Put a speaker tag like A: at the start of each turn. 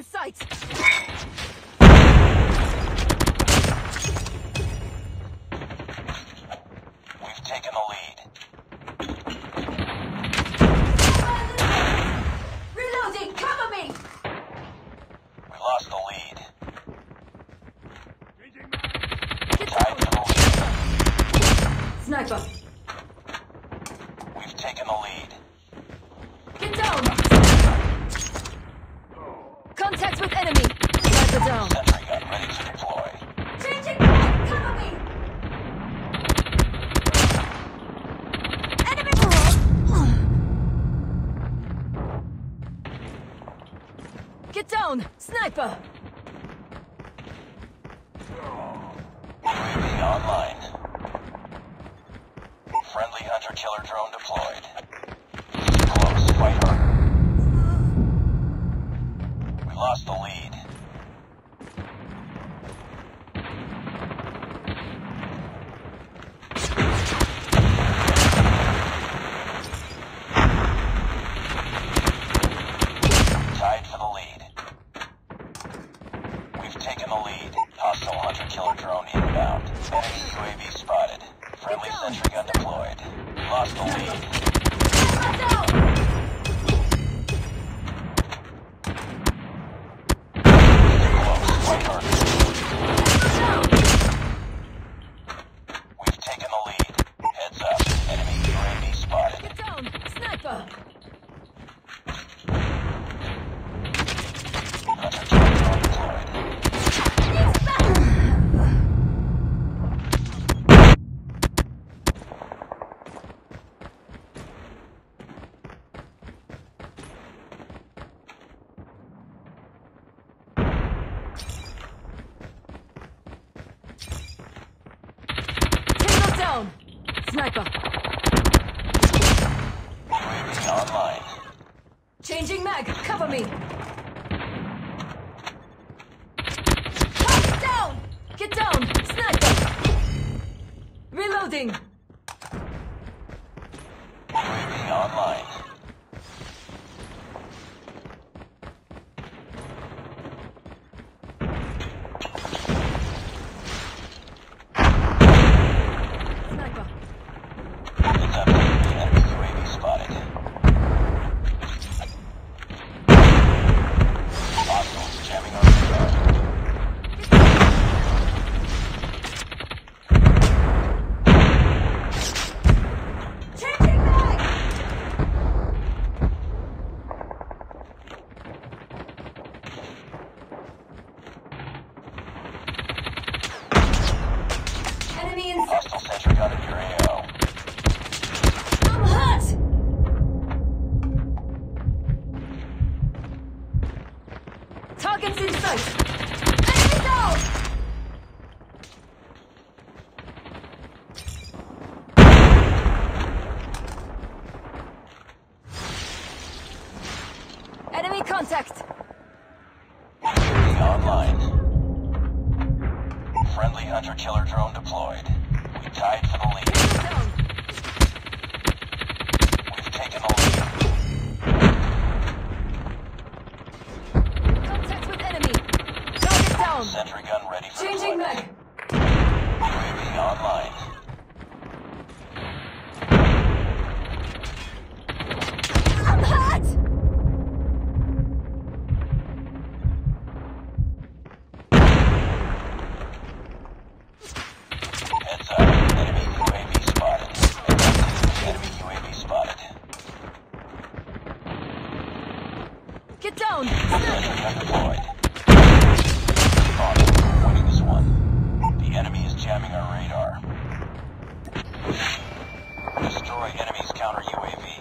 A: in sight! We've taken the lead.
B: Reloading! Cover me!
A: We lost the lead.
B: Sniper! Down! Sniper!
A: UAV online. Friendly hunter-killer drone deployed. Close, fight harder. We lost the lead. Tied for the lead. We've the lead. Hostile hunter-killer drone inbound. Enemy UAV spotted. Friendly sentry gun deployed. Lost the lead.
B: Sniper down!
A: Close, fight harder.
B: Down!
A: We've taken the lead. Heads up. Enemy UAV spotted.
B: Get down! Sniper!
A: Hunter-killer drone deployed.
B: He's back! Tango down! Sniper!
A: Online.
B: Changing mag! Cover me! Get down! Sniper! Reloading!
A: Targets in
B: sight.
A: Enemies out! Enemy contact. Enemy online. Friendly hunter-killer drone
B: deployed. We tied for
A: the lead. We've taken the lead. down. Sentry gun ready for Changing deployment. UAV online.
B: I'm hurt! Heads up. Enemy UAV spotted. Enemy
A: UAV spotted. Get down! Sentry gun deployed. The enemy is jamming our radar. Destroy enemy's counter UAV.